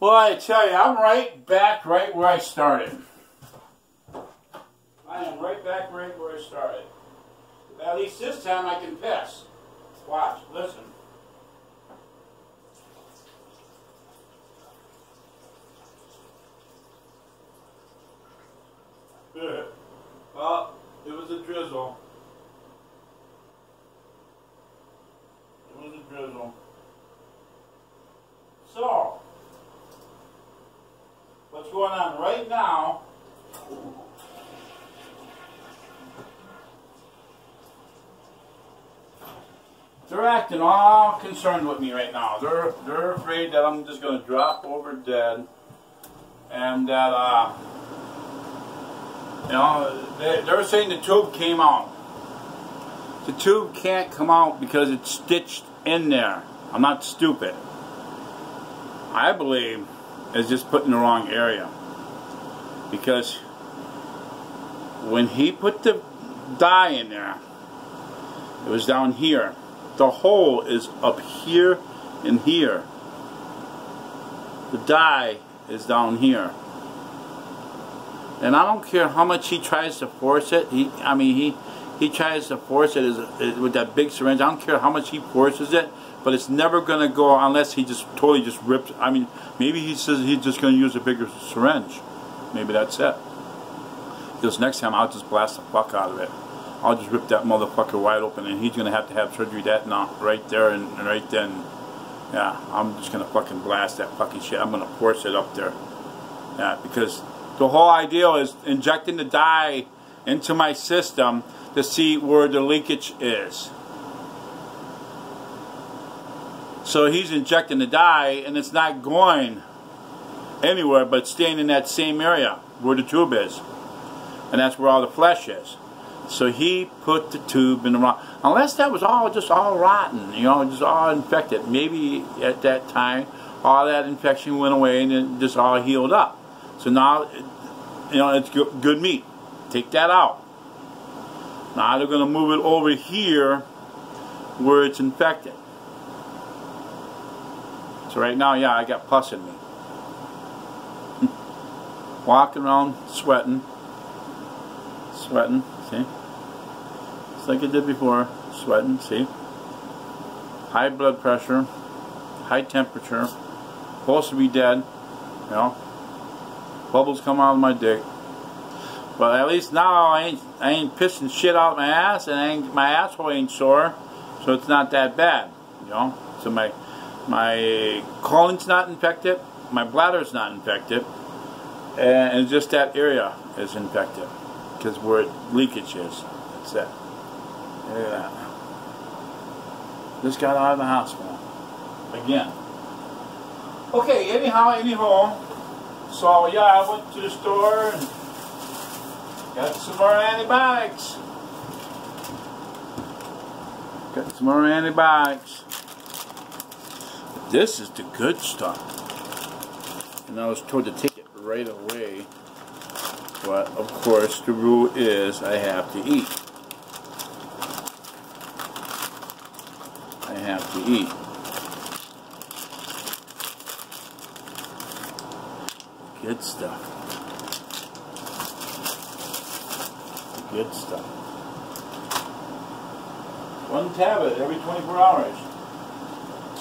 Well, I tell you, I'm right back right where I started. I am right back right where I started. At least this time I can piss. Watch, listen. well, it was a drizzle. It was a drizzle. So, what's going on right now they're acting all concerned with me right now. They're they're afraid that I'm just going to drop over dead, and that uh, you know they, they're saying the tube came out. The tube can't come out because it's stitched in there. I'm not stupid. I believe it's just put in the wrong area because when he put the dye in there, it was down here the hole is up here and here. The dye is down here. And I don't care how much he tries to force it. He, I mean, he he tries to force it with that big syringe. I don't care how much he forces it, but it's never going to go unless he just totally just rips. I mean, maybe he says he's just going to use a bigger syringe. Maybe that's it. Because next time I'll just blast the fuck out of it. I'll just rip that motherfucker wide open and he's gonna have to have surgery that now right there and, and right then. Yeah, I'm just gonna fucking blast that fucking shit. I'm gonna force it up there. Yeah, because the whole idea is injecting the dye into my system to see where the leakage is. So he's injecting the dye and it's not going anywhere but staying in that same area where the tube is. And that's where all the flesh is. So he put the tube in the wrong, unless that was all just all rotten, you know, just all infected. Maybe at that time, all that infection went away and it just all healed up. So now, you know, it's good, good meat. Take that out. Now they're going to move it over here where it's infected. So right now, yeah, I got pus in me. Walking around, sweating, sweating, see? Just like I did before, sweating, see? High blood pressure, high temperature, supposed to be dead, you know? Bubbles come out of my dick. But at least now I ain't, I ain't pissing shit out my ass and my asshole ain't sore, so it's not that bad, you know? So my, my colon's not infected, my bladder's not infected, and just that area is infected because where leakage is. That's it. That. Just got out of the hospital. Again. Okay, anyhow, anyhow. So, yeah, I went to the store and got some more antibiotics. Got some more antibiotics. This is the good stuff. And I was told to take it right away. But, of course, the rule is I have to eat. I have to eat. Good stuff. Good stuff. One tablet every 24 hours.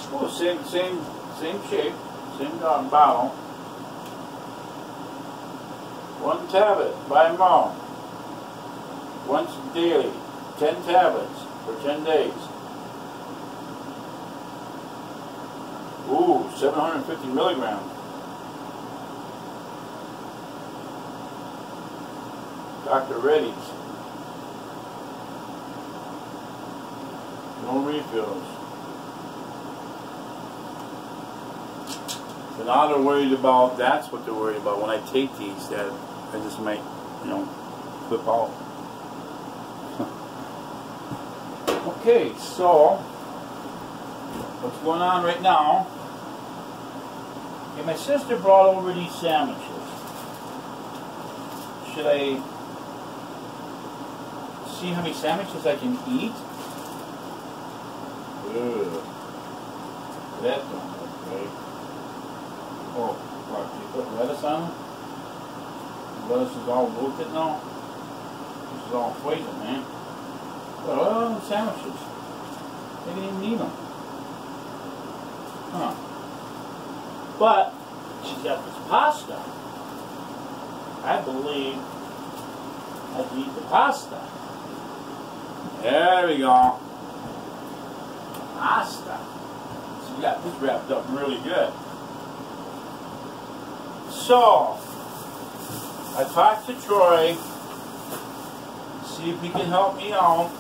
Oh, same, same, same shape, same darn bottle. One tablet by mom. Once daily. 10 tablets for 10 days. Ooh, 750 milligrams. Dr. Reddy's. No refills. Now they're worried about, that's what they're worried about when I take these, that I just might, you know, flip out. okay, so, what's going on right now Okay, my sister brought over these sandwiches. Should I see how many sandwiches I can eat? Ugh. That don't Oh. You put lettuce on them? The lettuce is all wilted now? This is all poison, man. On the sandwiches. They didn't even need them. Huh. But, she's got this pasta. I believe I can eat the pasta. There we go. Pasta. So we got this wrapped up really good. So, I talked to Troy, see if he can help me out.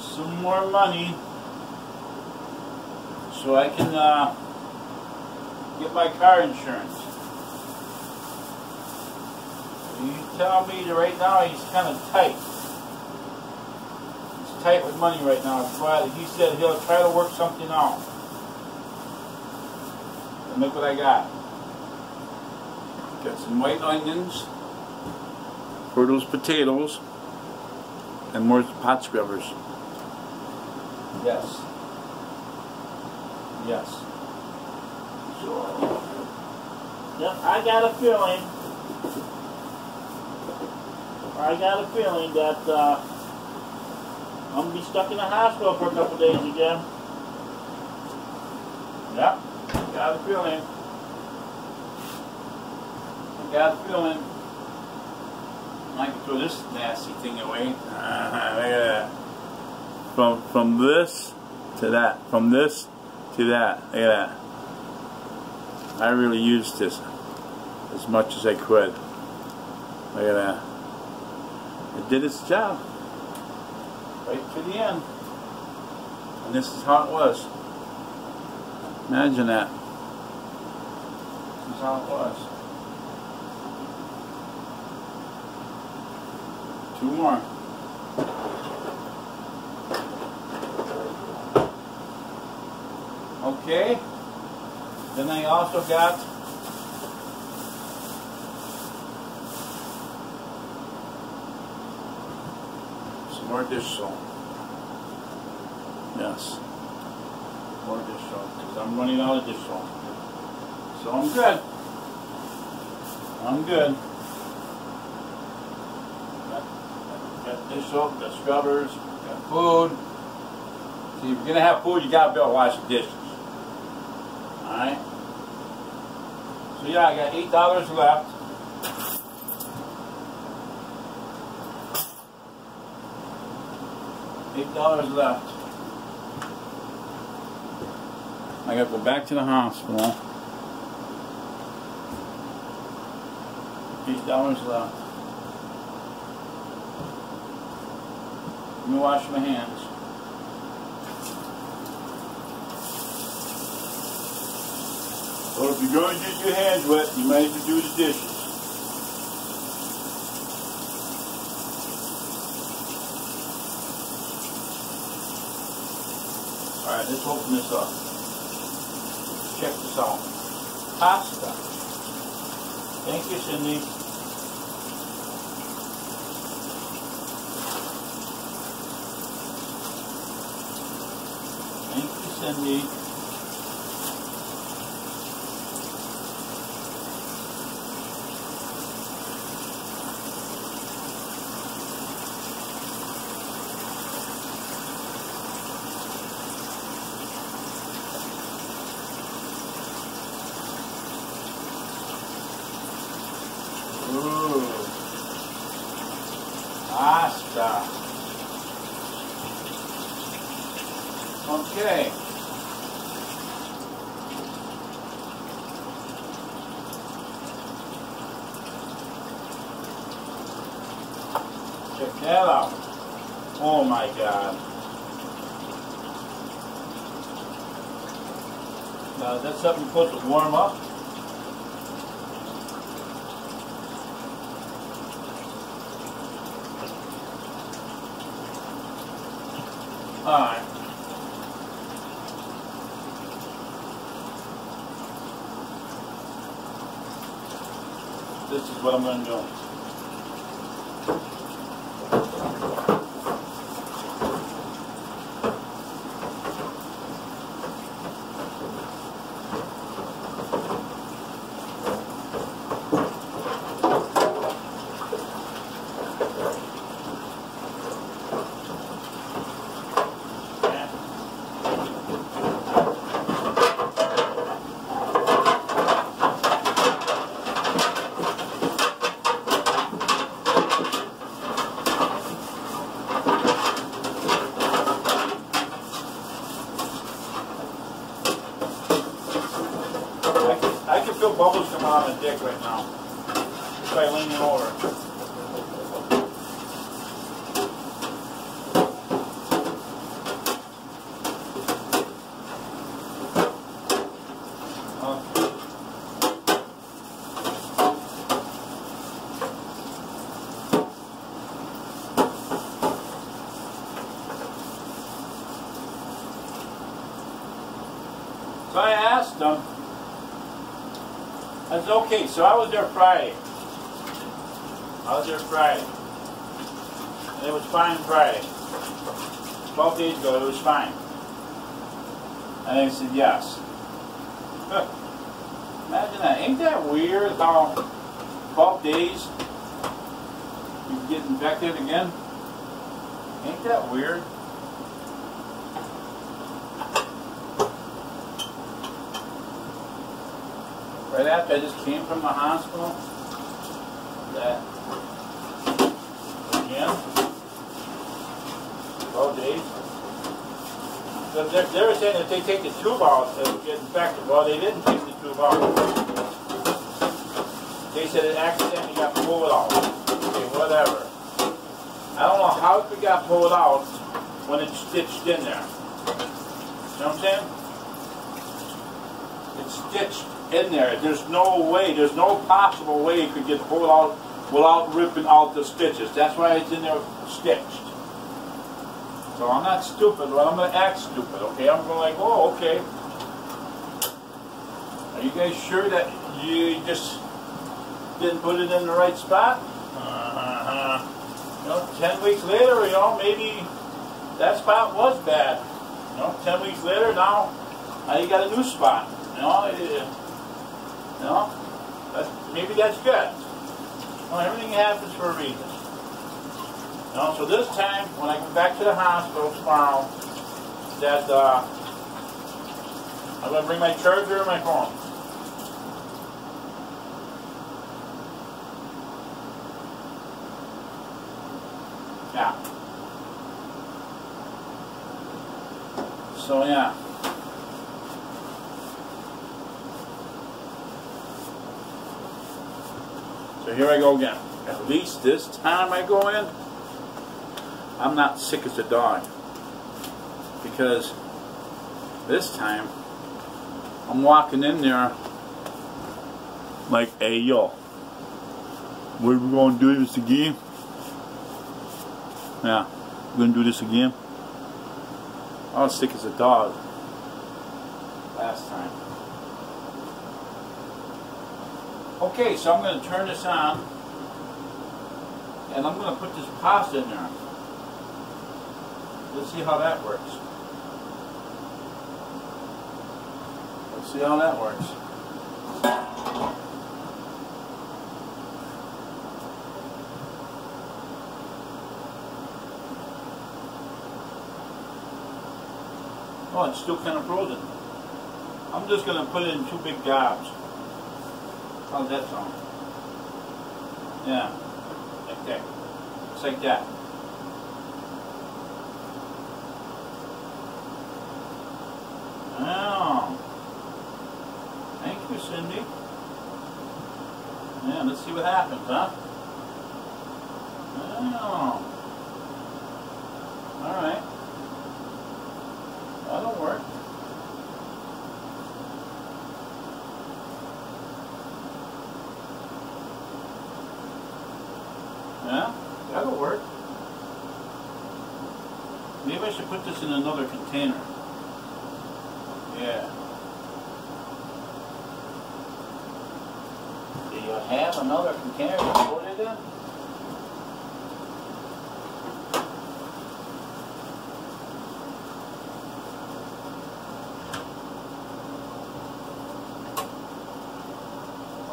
Some more money so I can uh, get my car insurance. You tell me that right now he's kind of tight. He's tight with money right now. But he said he'll try to work something out. And look what I got. Got some white onions for those potatoes and more pot scrubbers. Yes. Yes. So, yep, I got a feeling. I got a feeling that uh, I'm gonna be stuck in the hospital for a couple days again. Yep, feeling. I got a feeling. I can throw this nasty thing away. Uh. From from this to that. From this to that. Look at that. I really used this as much as I could. Look at that. It did its job. Right to the end. And this is how it was. Imagine that. Two more. Okay. Then I also got some more dish soap. Yes. More dish soap because I'm running out of dish soap. So I'm good. I'm good. Got, dish soap, got scrubbers, got food. See, if you're gonna have food, you gotta be able to wash the dishes. Alright? So yeah, I got eight dollars left. Eight dollars left. I gotta go back to the hospital. Eight dollars left. Let me wash my hands. Well, if you're going to get your hands wet, you might as well do the dishes. Alright, let's open this up. Check this out. Pasta. Thank you, Cindy. Thank you, Cindy. Ooh. Pasta. Okay. Check out. Oh my god. Now, is that something supposed to warm up? Alright. This is what I'm going to do. I can feel bubbles coming out of my dick right now. Just by leaning over. Okay. So I asked them, I said, okay, so I was there Friday. I was there Friday. And it was fine Friday. 12 days ago, it was fine. And they said, yes. Imagine that. Ain't that weird how 12 days you get infected again? Ain't that weird? Right after I just came from the hospital, that again, 12 days. So they, they were saying that they take the tube out, they'll get infected. Well, they didn't take the tube out. They said it accidentally got pulled out. Okay, whatever. I don't know how it got pulled out when it's stitched in there. You know what I'm saying? It's stitched in there. There's no way, there's no possible way it could get the pulled out without ripping out the stitches. That's why it's in there stitched. So I'm not stupid, but I'm gonna act stupid, okay? I'm going to like, oh, okay. Are you guys sure that you just didn't put it in the right spot? Uh-huh. You know, ten weeks later, you know, maybe that spot was bad. You know, ten weeks later, now, now you got a new spot. You know, it, know, that's, maybe that's good. Well, everything happens for a reason. Know, so this time, when I come back to the hospital tomorrow, that uh, I'm going to bring my charger and my phone. Yeah. So yeah. So here I go again. At least this time I go in, I'm not sick as a dog. Because this time, I'm walking in there like, hey yo, we're we going to do this again? Yeah, we're going to do this again? I was sick as a dog last time. Okay, so I'm going to turn this on and I'm going to put this pasta in there. Let's see how that works. Let's see how that works. Oh, it's still kind of frozen. I'm just going to put it in two big gobs. How's that sound? Yeah, like that. Just like that. Oh. Thank you, Cindy. Yeah, let's see what happens, huh? Oh. Alright. That'll work. Yeah, that'll work. Put this in another container. Yeah. Do you have another container to put it in?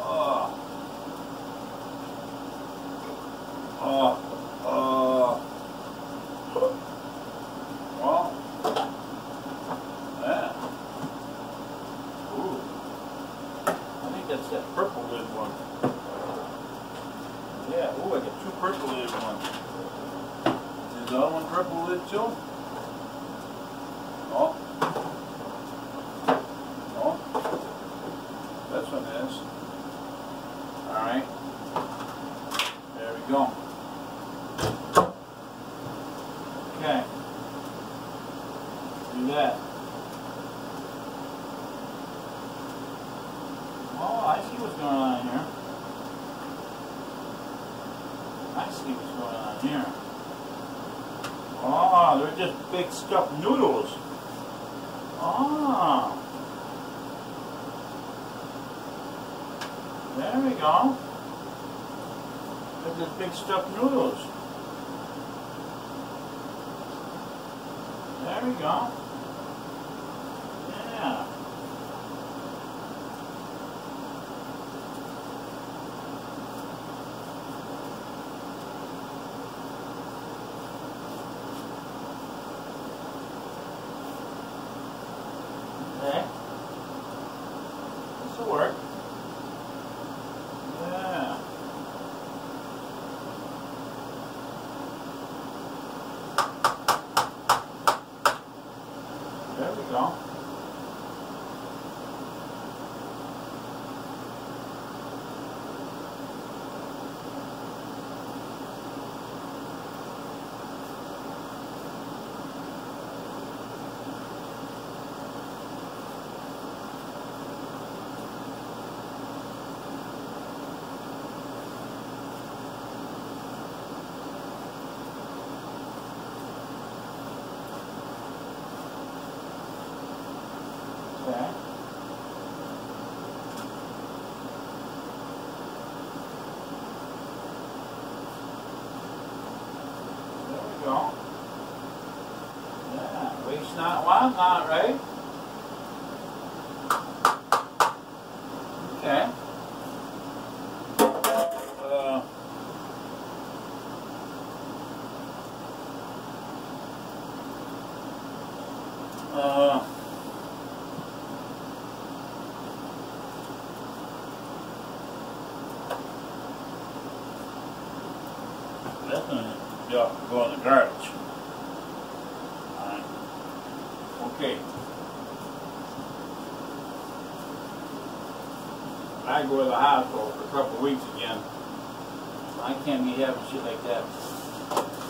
Oh. Oh. Oh. Well. Yeah. Ooh. I think that's that purple lid one. Yeah, ooh, I got two purple lid ones. Is the other one purple lid too? Oh. Oh. This one is. what's going on here. I see what's going on here. Oh, they're just big stuffed noodles. Oh. There we go. They're just big stuffed noodles. There we go. Yeah. Okay. This will work. Yeah. There we go. Okay. There we go. Yeah, waste not, want not, right? Okay. Uh, uh, That's gonna go in the garbage. Alright. Okay. I go to the hospital for a couple of weeks again. I can't be having shit like that.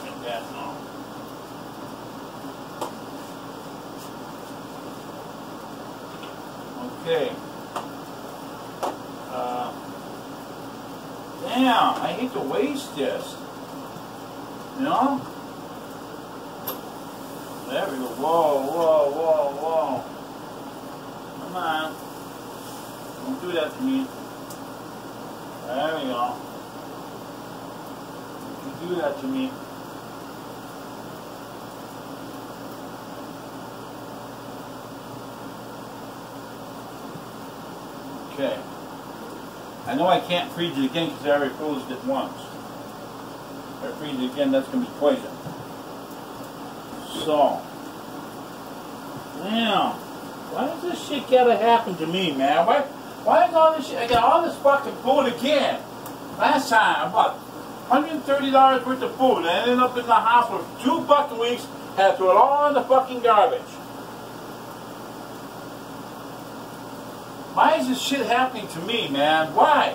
Like that, no. Okay. Uh, damn, I hate to waste this. You know? There we go. Whoa, whoa, whoa, whoa. Come on. Don't do that to me. There we go. Don't do that to me. Okay. I know I can't freeze it again because I already froze it once. If I freeze it again, that's going to be poison. So, now, why does this shit gotta happen to me, man? Why, why is all this shit? I got all this fucking food again. Last time, I bought $130 worth of food. I ended up in the hospital for two fucking weeks. Had to it all in the fucking garbage. Why is this shit happening to me, man? Why?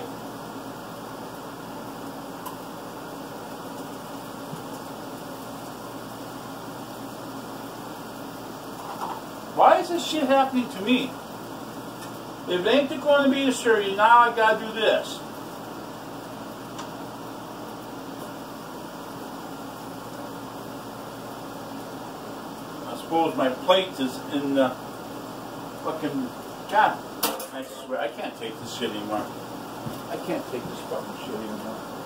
Why is this shit happening to me? If it ain't going to be a surgery, now I gotta do this. I suppose my plate is in the fucking God. I swear, I can't take this shit anymore. I can't take this fucking shit anymore.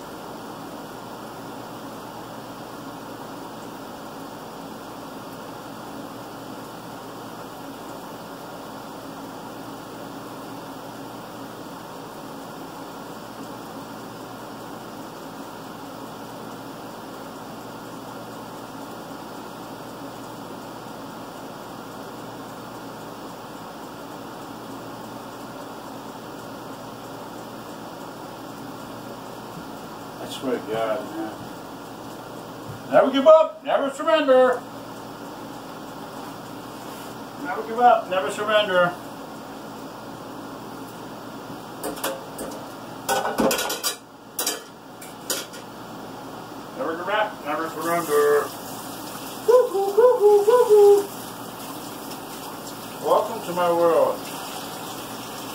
God, man. Never give up, never surrender. Never give up, never surrender. Never give up, never surrender. Woo, woo, woo, woo, woo, woo. Welcome to my world.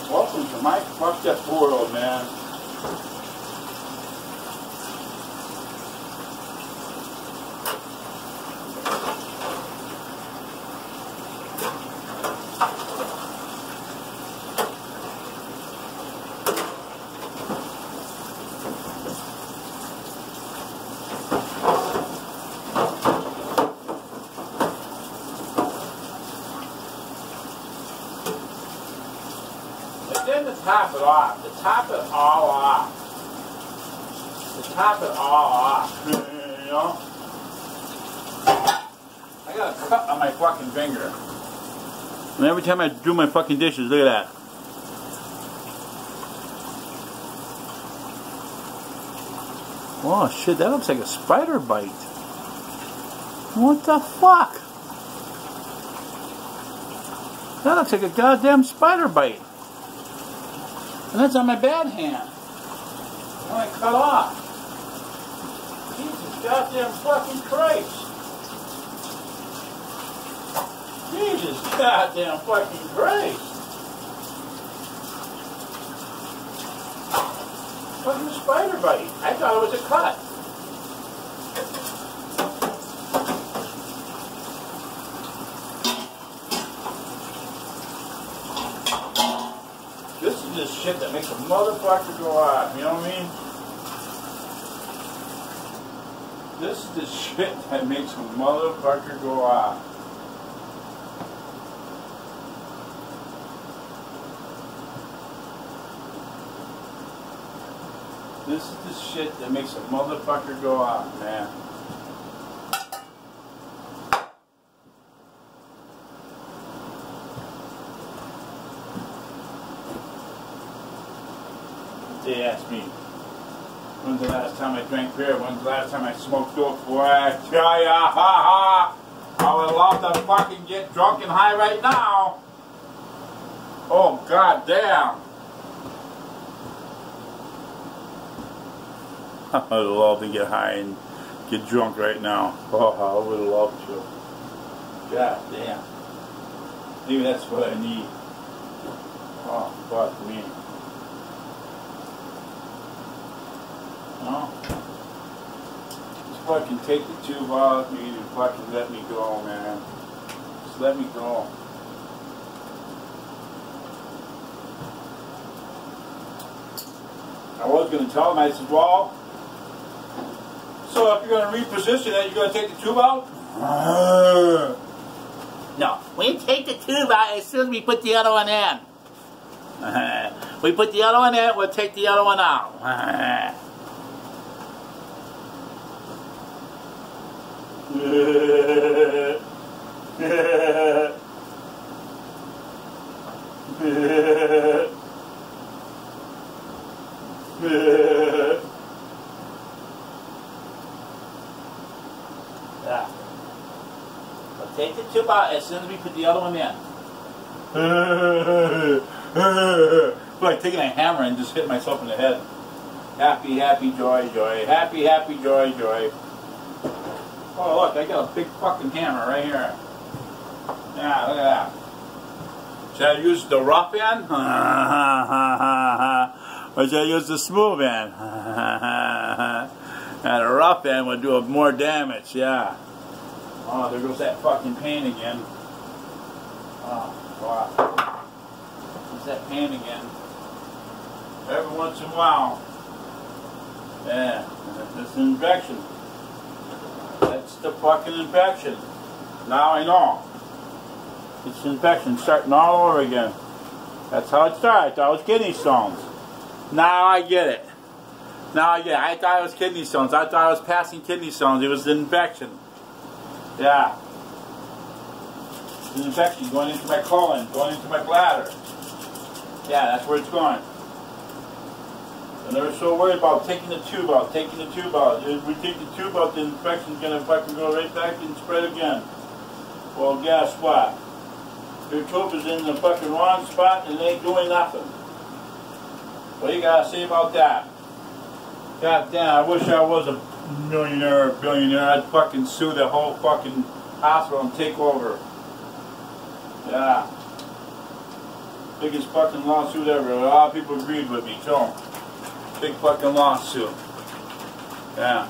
Welcome Welcome to my fucked up world, man. And then to top it off, to top it all ah. off, to top it all off, you know? I got a cut on my fucking finger. And every time I do my fucking dishes, look at that. Oh shit, that looks like a spider bite. What the fuck? That looks like a goddamn spider bite. That's on my bad hand. I cut off. Jesus goddamn fucking Christ. Jesus goddamn fucking Christ. Fucking spider bite. I thought it was a cut. This is the shit that makes a motherfucker go off, you know what I mean? This is the shit that makes a motherfucker go off. This is the shit that makes a motherfucker go off, man. They asked me, when's the last time I drank beer? When's the last time I smoked dope? Boy, I tell ya, ha ha! I would love to fucking get drunk and high right now. Oh, god damn. I would love to get high and get drunk right now. Oh, I would love to. God damn. Maybe that's what I need. Oh, fuck me. No. Just fucking take the tube out me and fucking let me go, man. Just let me go. I was going to tell him, I said, well, so if you're going to reposition that, you're going to take the tube out? No, we take the tube out as soon as we put the other one in. we put the other one in, we'll take the other one out. yeah. We'll take the tube out as soon as we put the other one in. like taking a hammer and just hitting myself in the head. Happy, happy, joy, joy. Happy, happy, joy, joy. Oh, look, I got a big fucking hammer right here. Yeah, look at that. Should I use the rough end? or should I use the smooth end? and the rough end would do more damage, yeah. Oh, there goes that fucking pain again. Oh, wow. There's that pain again. Every once in a while. Yeah, an infection. The fucking infection. Now I know. It's infection starting all over again. That's how it started. I thought it was kidney stones. Now I get it. Now I get it. I thought it was kidney stones. I thought I was passing kidney stones. It was an infection. Yeah. It's an infection going into my colon, going into my bladder. Yeah, that's where it's going. And they're so worried about taking the tube out, taking the tube out. If we take the tube out, the infection's gonna fucking go right back and spread again. Well, guess what? Your tube is in the fucking wrong spot and it ain't doing nothing. What you gotta say about that? God damn, I wish I was a millionaire or billionaire. I'd fucking sue the whole fucking hospital and take over. Yeah. Biggest fucking lawsuit ever. A lot of people agreed with me, too. Big fucking lawsuit. Yeah.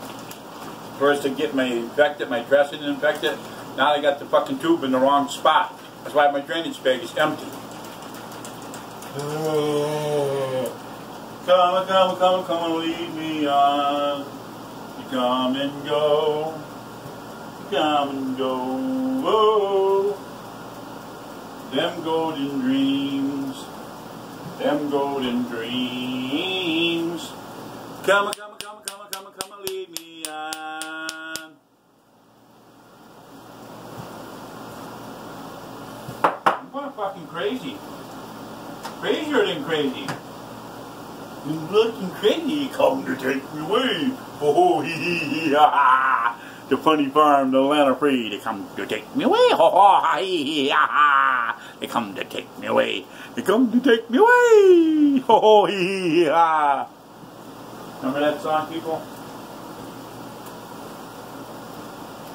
First to get my infected, my dressing infected. Now I got the fucking tube in the wrong spot. That's why my drainage bag is empty. Come, come, come, come and lead me on. You come and go. You come and go. Oh. Them golden dreams. Them golden dreams. Come, on, come, on, come, on, come, come, come and lead me on. I'm going fucking crazy. Crazier than crazy. You looking crazy, come to take me away. Oh, hee hee hee ha ha. The funny farm, the Atlanta free, they come to take me away. Ho ho ha hee ha ha. They come to take me away. They come to take me away. Ho ho hee hee ha. Remember that song, people?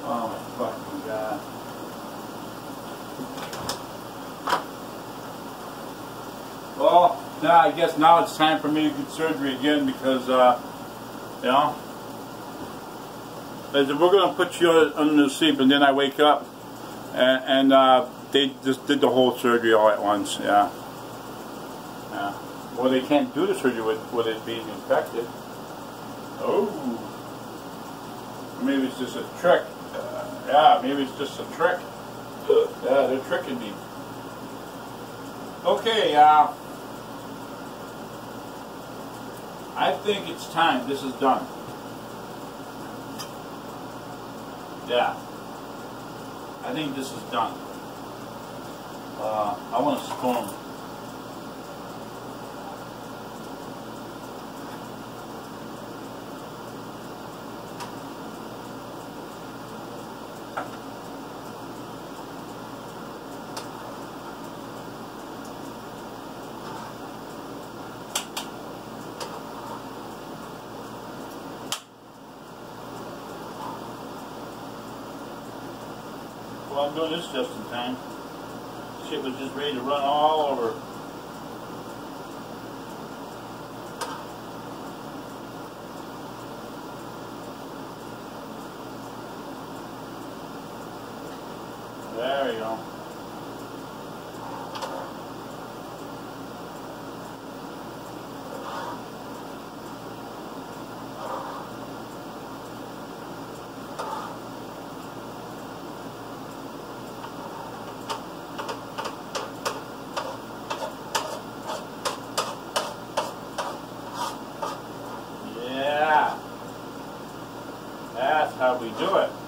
Oh my fucking god. Well, now I guess now it's time for me to get surgery again because, uh, you know, they said, we're going to put you under the sleep and then I wake up and, and uh, they just did the whole surgery all at once, yeah. Yeah. Well, they can't do the surgery with, with it being infected. Oh. Maybe it's just a trick. Uh, yeah, maybe it's just a trick. Yeah, they're tricking me. Okay, uh, I think it's time. This is done. Yeah. I think this is done. Uh, I want to spoon. Well, I'm doing this just in time. Shit was just ready to run all over. There you go. Yeah. That's how we do it.